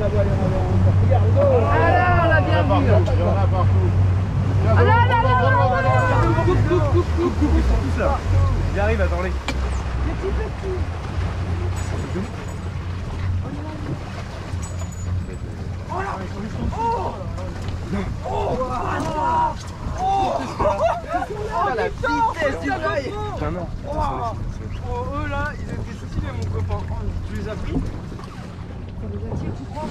la voile ils sont tous là. Ils arrivent. Petit, petit. Oh là Oh, eux là, ils étaient stylés mon copain. Tu les as pris 你的进去吧。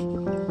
我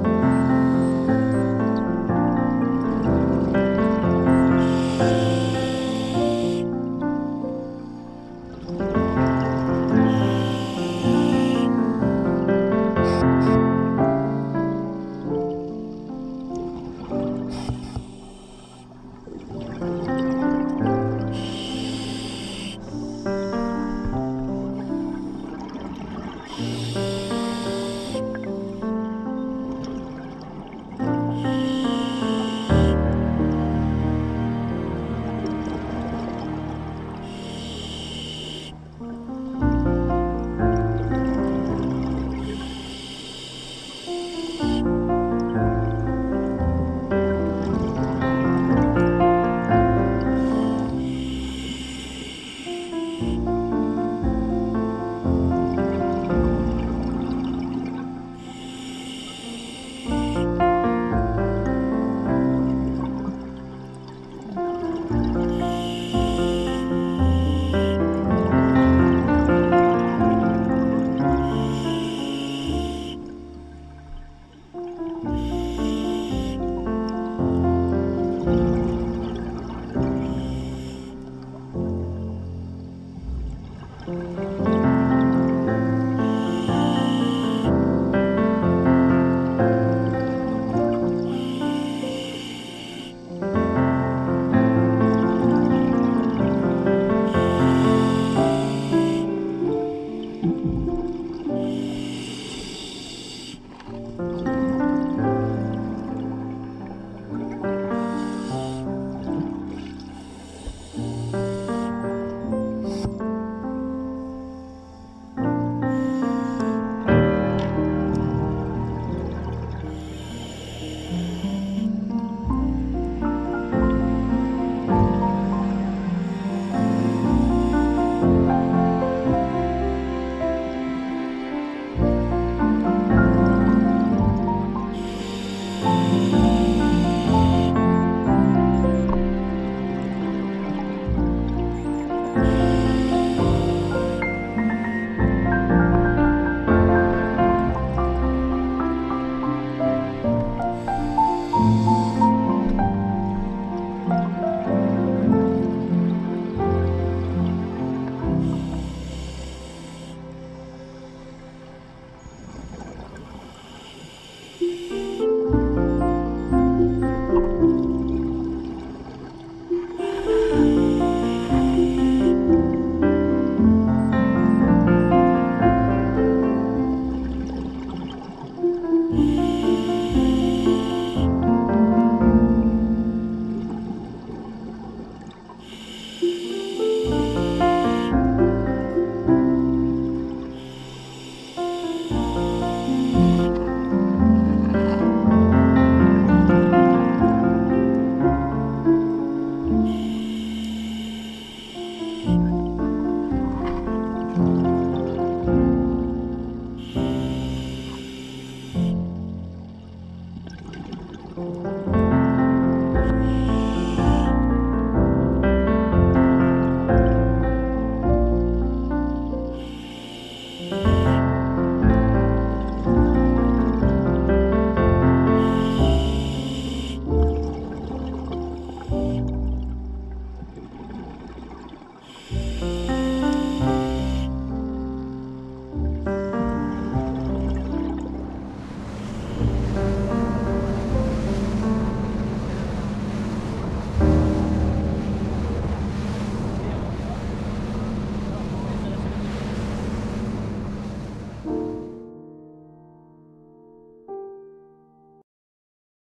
Yeah.